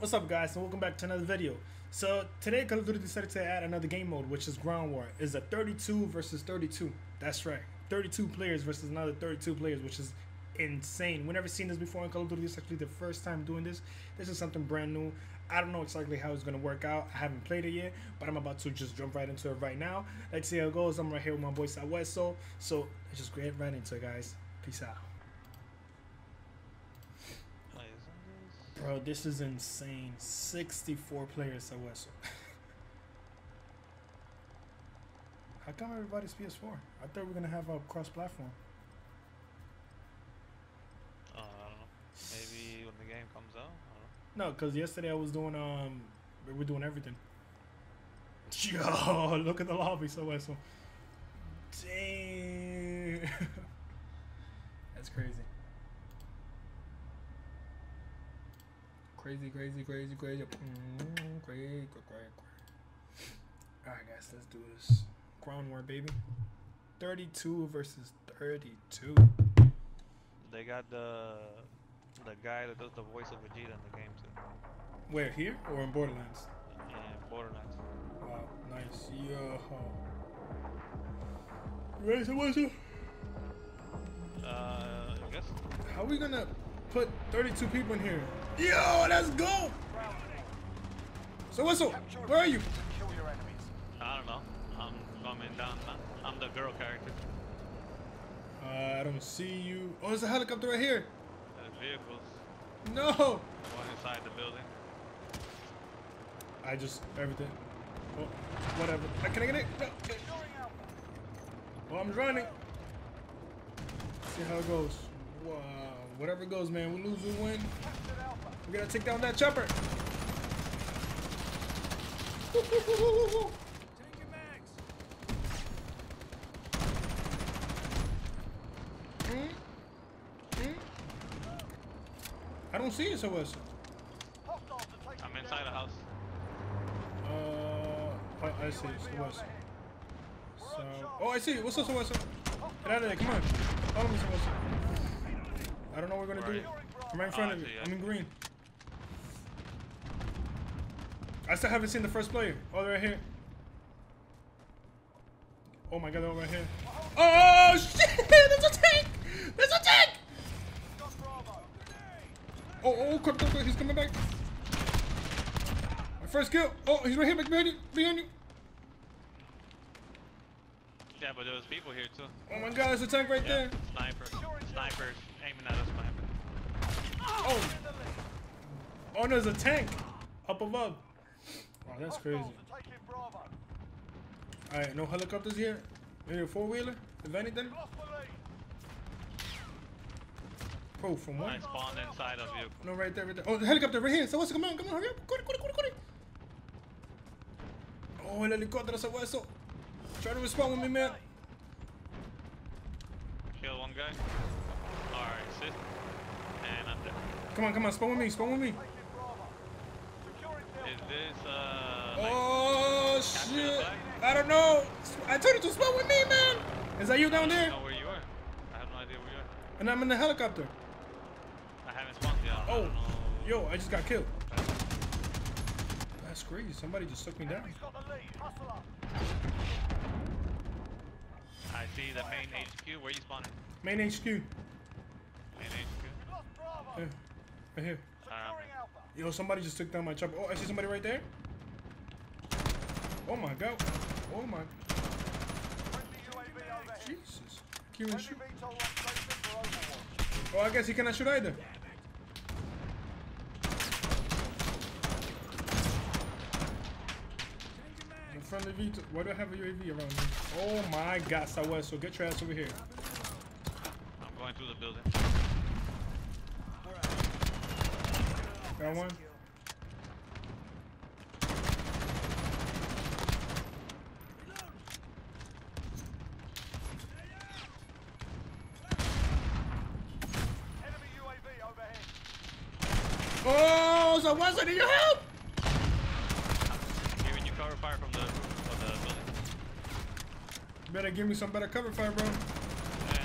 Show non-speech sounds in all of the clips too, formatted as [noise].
What's up guys and welcome back to another video. So today Call of Duty decided to add another game mode which is Ground War. It's a 32 versus 32. That's right. 32 players versus another 32 players which is insane. We never seen this before in Call of Duty. Is actually the first time doing this. This is something brand new. I don't know exactly how it's gonna work out. I haven't played it yet, but I'm about to just jump right into it right now. Let's see how it goes. I'm right here with my boy Sabueso. So let's just get right into it guys. Peace out. Wait, isn't this? Bro, this is insane. 64 players at Wessel. [laughs] How come everybody's PS4? I thought we were gonna have a cross-platform. Oh, I don't know. Maybe when the game comes out. I No, cause yesterday I was doing um, we were doing everything. [laughs] Yo, look at the lobby, so Wessel. Dang, [laughs] that's crazy. Crazy, crazy, crazy, crazy, mm, crazy, crazy, crazy. All right, guys, let's do this. Ground war, baby. Thirty-two versus thirty-two. They got the the guy that does the voice of Vegeta in the game too. Where here or in Borderlands? Yeah, Borderlands. Wow, nice. Yo. Ready to Wessel? Uh, I guess. How are we gonna put 32 people in here? Yo, let's go! So Wessel, where are you? I don't know. I'm coming down. Man. I'm the girl character. Uh, I don't see you. Oh, there's a helicopter right here. There's vehicles. No! One inside the building. I just, everything. Oh, whatever. Uh, Can I get it? No. Oh, I'm running. See how it goes. Wow. Whatever goes, man. We lose, we win. We gotta take down that chopper. Hmm? Hmm? I don't see it, so what's I'm inside the house. Uh, I, I see it, so what's So, oh, I see it. What's up, so what's up? Get out of there, come on. Follow me, so what's up? I don't know what we're gonna do. I'm right in front Oh, of you. I'm in green. I still haven't seen the first player. Oh, they're right here. Oh my god, they're right here. Oh shit! [laughs] There's a tank! There's a tank! Oh, oh, crap, crap, crap, he's coming back. My first kill. Oh, he's right here, back behind you, behind you. Yeah, but there was people here too. Oh my god, there's a tank right Yeah, there. sniper. Snipers aiming at us. Sniper. Oh. Oh, there's a tank up above. That's crazy. Alright, no helicopters here. Maybe a four wheeler, if anything. Bro, from I one. spawned inside of you. No, right there, right there. Oh, the helicopter right here. So what's come on, come on, hurry up. Corre, corre, corre, corre. Oh, el helicóptero se fue eso. Try to respond with me, man. Kill one guy. Alright, sit. And I'm dead. Come on, come on, spawn with me, spawn with me. Is this, uh, Oh, shit. I don't know. I told you to spawn with me, man. Is that you down I there? don't know where you are. I have no idea where you are. And I'm in the helicopter. I haven't spawned yet. Oh, don't yo, I just got killed. That's crazy. Somebody just took me down. I see the main HQ. Where are you spawning? Main HQ. Main HQ. Yeah, right here. Um, Yo, somebody just took down my chopper. Oh, I see somebody right there. Oh my god. Oh my. Jesus. Can't even shoot. Oh, I guess he cannot shoot either. In front of V. Why do I have a UAV around me? Oh my god, Southwest. So get your ass over here. I'm going through the building. Got one. Oh, Southwest, I need your help! Giving you cover fire from the roof of the building. Better give me some better cover fire, bro. And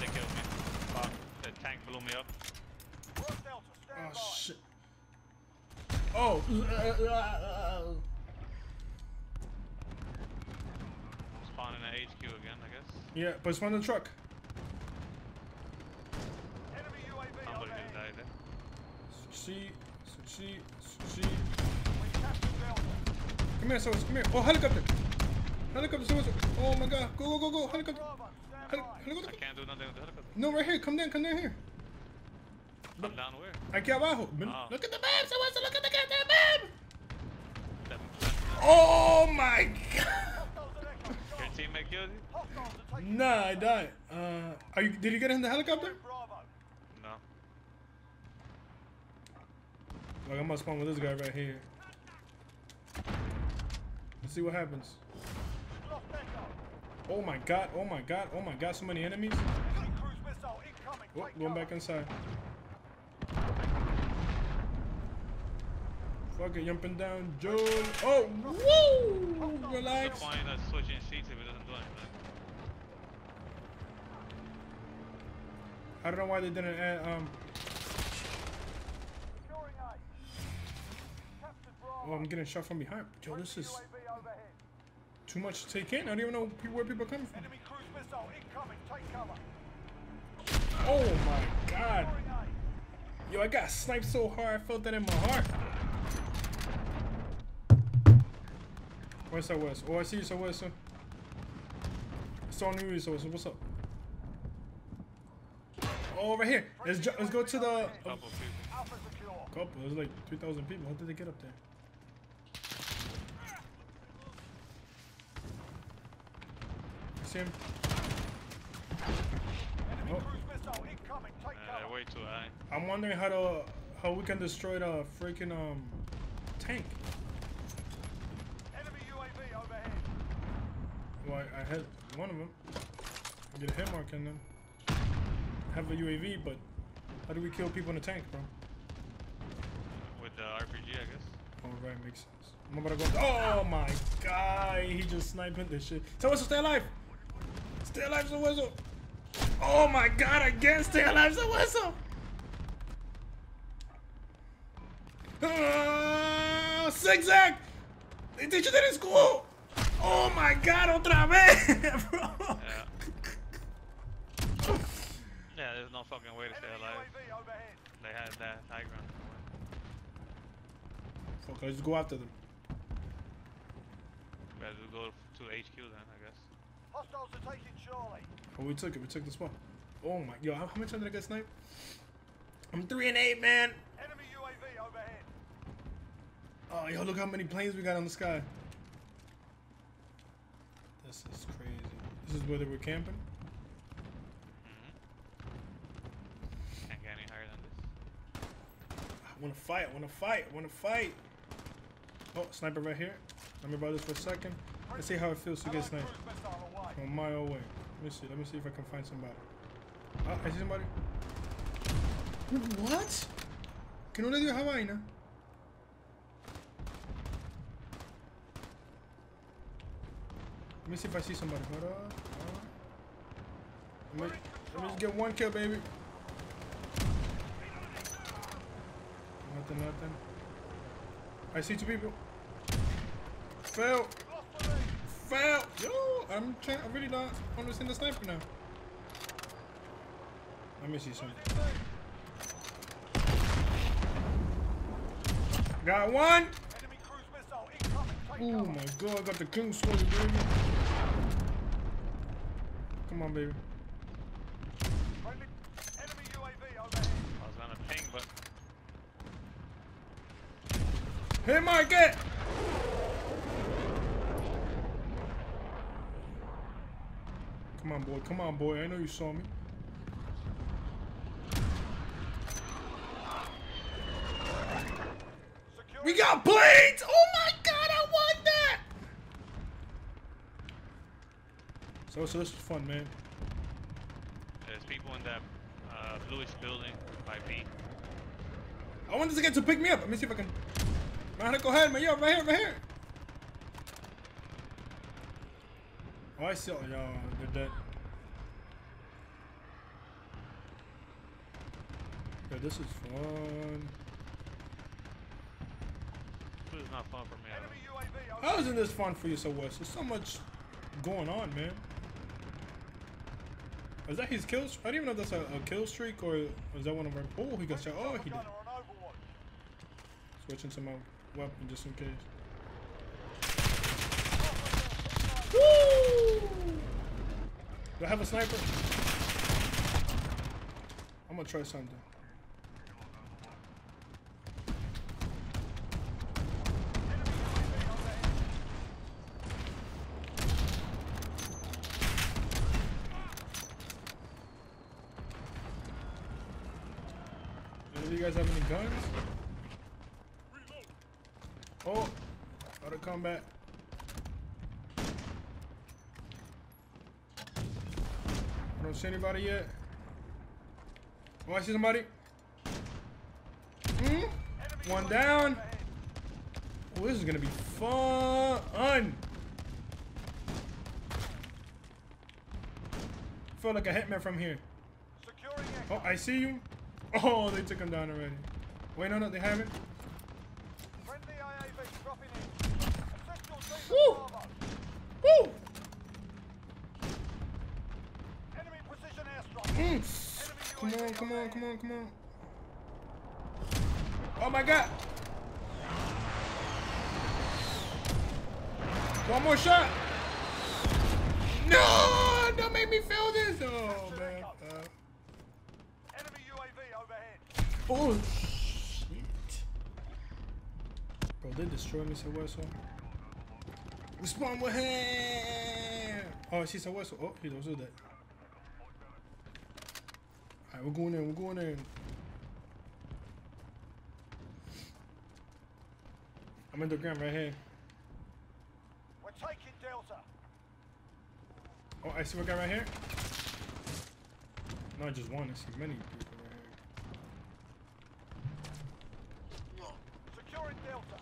they killed me. Fuck. The tank blew me up. Oh shit. Oh. Uh, uh, uh. Spawning at HQ again, I guess. Yeah, but it's on the truck. Enemy Captured Delta. Come here, Sosa, come here. Oh, helicopter. Helicopter, Sosa. Oh my god. Go, go, go, go. Helicopter. Heli- helicopter. I can't do nothing with the helicopter. No, right here. Come down, come down here. Come down where? Aquí abajo. Oh. Look at the map, Sosa. Look at the goddamn map. Oh my god. Your teammate killed you? Hostiles are taking Nah, I died. Uh, are you? Did you get in the helicopter? Bravo. No. Like I'm gonna spawn with this guy right here. Let's see what happens. We've lost Echo. Oh my god. Oh my god. Oh my god. So many enemies. Enemy cruise missile incoming. Oh, going back inside. Fuck it, jumping down, Joe. Oh, woo! Relax. the point switching sheets if it doesn't do anything? I don't know why they didn't add um. Oh, I'm getting shot from behind. Yo, this is too much to take in. I don't even know where people are coming from. Enemy cruise missile incoming. Take cover. Oh my god. Yo, I got sniped so hard, I felt that in my heart. Where's that West? Oh, I see you, so West. It's on you, so what's up? Oh, right here. Let's, let's go to the. Uh, Couple. There's like 3,000 people. How did they get up there? You him? Enemy Oh. cruise missile incoming. Take Uh, cover. way too high. I'm wondering how to how we can destroy the freaking um tank. Enemy UAV overhead. Well, I, I had one of them. Get a hit mark in them. Have a UAV, but how do we kill people in the tank, bro? With the RPG, I guess. Oh, right, makes sense. I'm about to go. Oh my god, he just sniping this shit. So whistle, stay alive. Stay alive, so whistle. Oh my god, again, stay alive, so whistle. Oh, ah, zigzag. They teach you that in school. Oh my god, otra vez, [laughs] bro. Yeah. yeah, there's no fucking way to stay alive. They had that high ground. Fuck, let's go after them. Better go to HQ then, I guess. Hostiles are taking Charlie. Oh, we took it. We took the spot. Oh my, yo, how, how many times did I get sniped? I'm three and eight, man. Enemy UAV overhead. Oh, yo, look how many planes we got on the sky. This is crazy. This is where they were camping. Mm-hmm. Can't get any higher than this. I want to fight. I want to fight. I want to fight. Oh, sniper right here. Let me borrow this for a second. Let's see how it feels to get sniped from a mile away. Let me see. Let me see if I can find somebody. Ah, I see somebody. What? Que no le dio esa? Let me see if I see somebody. Hold on. Let me, let me just get one kill, baby. Nothing, nothing. I see two people. Fail. Fail. Yo, I'm trying. I'm really not understand the sniper now. Let me see something. Got one. Oh my god, I got the king sword, baby. Come on, baby. Friendly. Enemy UAV overhead. I was gonna ping, but Hey, Mark, get! Come on, boy. Come on, boy. I know you saw me. We got blades! Oh my god, I won that! So, so this is fun, man. there's people in that uh, bluish building by B. I want this to get to pick me up. Let me see if I can. Man, go ahead, man. Yo, right here, right here. Oh, I see. Oh, yo, they're dead. Yo, this is fun. This is not fun for me. at all. Enemy UAV How overhead. isn't this fun for you so Wes? There's so much going on, man. Is that his kill? I don't even know if that's a, a kill streak or is that one of our. Oh, he got shot. Oh, he did. Gunner on Overwatch. Switching to my weapon just in case. Do I have a sniper? I'm gonna try something. Of you guys have any guns? Oh, out of combat. I don't see anybody yet. Oh, I see somebody. Hmm? One down. Oh, this is gonna be fun. Feel like a hitman from here. Oh, I see you. Oh, they took him down already. Wait, no, no, they haven't. Woo! Woo! Enemy precision airstrike. Mm. Come on, come on, come on, come on. Oh my god. One more shot. No, don't make me fail this. Oh man. Uh, Enemy UAV overhead. oh shit. Bro, they destroyed me, Sabueso. Respond with him. Oh, I see Sabueso. Oh, he knows that. Alright, we're going in, we're going in. I'm in the ground right here. We're taking Delta. Oh, I see a guy right here. Not just one, I see many people right Securing Delta.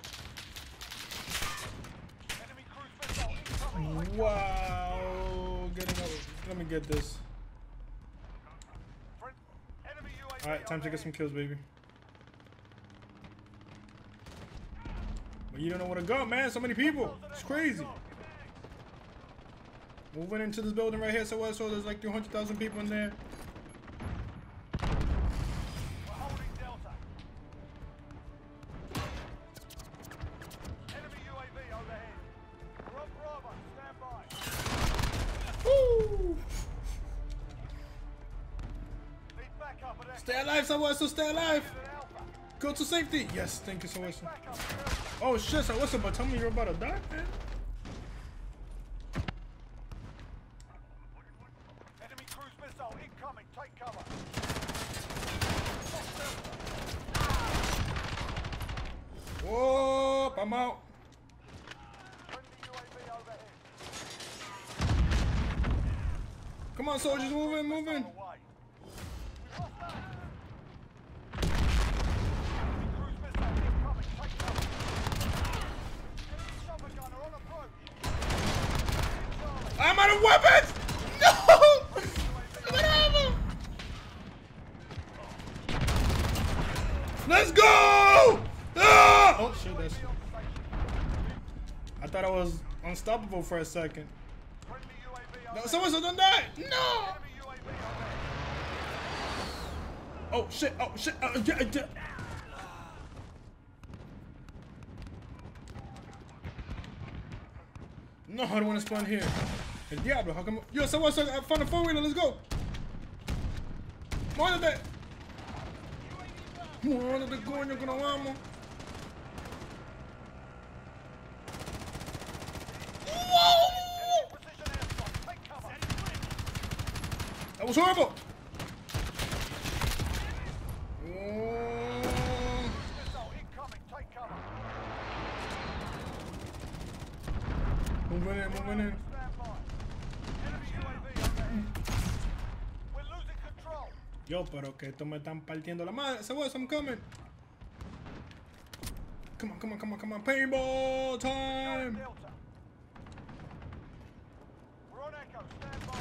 Enemy cruise missile incoming. here. Wow. Let me get this. Alright, time to get some kills, baby. But you don't know where to go, man. So many people. It's crazy. Moving into this building right here, so? So there's like 200,000 people in there. To safety. Yes, thank you so much. Backup at Delta. Oh shit, so what's up? But tell me you're about to die, man. Enemy cruise missile incoming. Take cover. Whoop, I'm out. Friendly UAV overhead. Come on, soldiers, moving, moving. Away. We lost that. Enemy cruise missile incoming. Take cover. Enemy chopper gunner on approach. Charlie. I'm out of weapons! [laughs] No! I'm out of ammo! Let's go! Ah! Oh shit, that's. UAV on station. I thought I was unstoppable for a second. No, someone said don't die! No! Enemy UAV overhead. Oh shit, oh shit, oh, yeah, yeah. No, I don't want to spawn here. El Diablo, how come? Yo, someone said uh, I found a four wheeler, let's go! Muérdete! Muérdete, coño, que nos vamos. Whoa! That was horrible! Oh. Missile incoming. Take cover. Moving in, moving in. Stand by. Enemy UAV overhead. We're losing control. Yo, pero que esto me están partiendo la madre. Ese hueso, I'm coming. Come on, come on, come on, come on. Paintball time! Delta. We're on Echo. Stand by.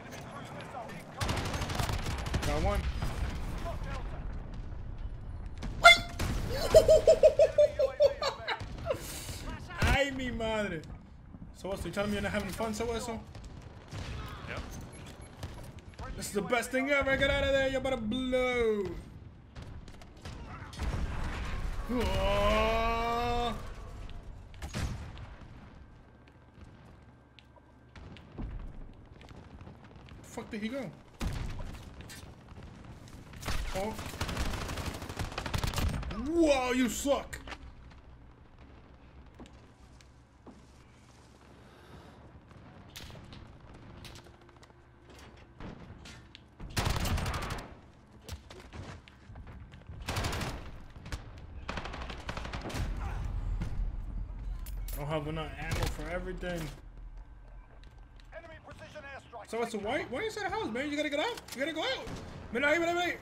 Enemy cruise missile incoming. Take cover. Got one. Got Delta. Wait! UAV overhead. madre. So what's you telling me you're not having fun, so what's Yep. This is the best thing ever. Get out of there. You're about to blow. Oh. Fuck did he go? Oh. Whoa, you suck. I don't have enough ammo for everything. Enemy precision airstrike. So it's a white? Why are you inside the house, man? You gotta get out. You gotta go out. Man, wait, wait, wait.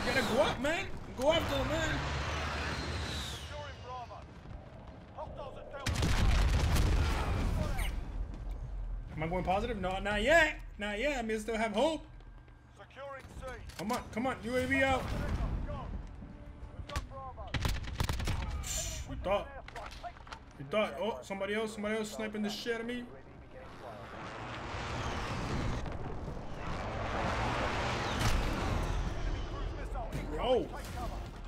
You gotta go up, man. Go after them, man. Securing Bravo. Hostiles at Delta. Spot out. Am I going positive? No, not yet. Not yet. I mean, I still have hope. Securing C. Come on, come on. UAV out. Go. We've got Bravo. We thought. We thought. Oh, somebody else. Somebody else sniping the shit out of me. cruise missile.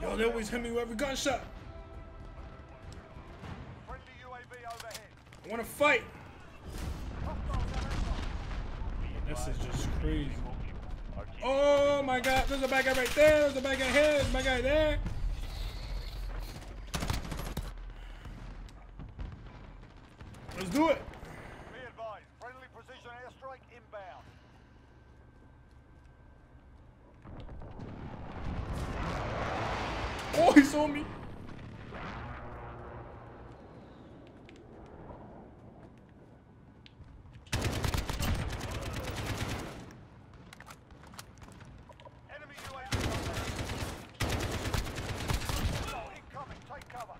Yo. They always hit me with every gunshot. I fight. Hostiles at airstrike. This is just crazy. Oh my god, there's a bad guy right there. There's a bad guy here. There's a bad guy there. Let's do it. Be advised. Friendly precision airstrike inbound. Oh, he saw me. Enemy UAV overhead. Missile incoming. Take cover.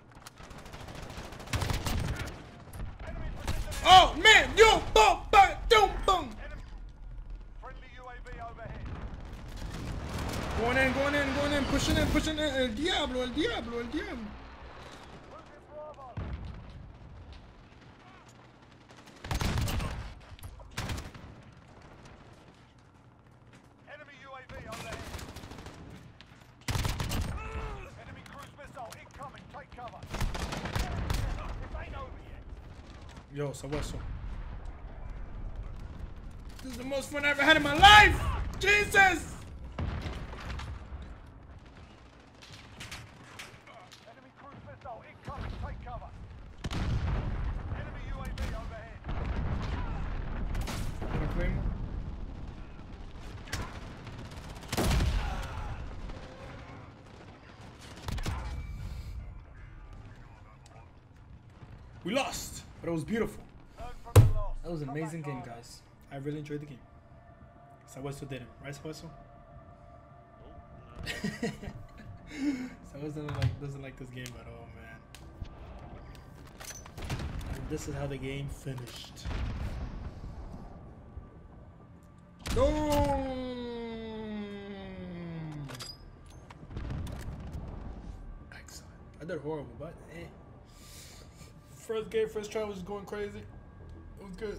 Enemy precision Oh man, yo, boom, boom, boom, boom. Enemy. Friendly UAV overhead. Going in, going in, going in, pushing in, pushing in. El diablo, el diablo, el diablo. Yo, sabueso. This is the most fun I ever had in my life. Jesus. Enemy cruise missile incoming. Take cover. Enemy UAV overhead. Wanna claim? We lost, but it was beautiful. Learn from the loss. That was an amazing game, guys. I really enjoyed the game. Sabueso did it, right, Sabueso? Sabueso doesn't like, doesn't like this game at all, man. And this is how the game finished. Boom! Excellent. I did horrible, but eh. First game, first try was going crazy. It was good.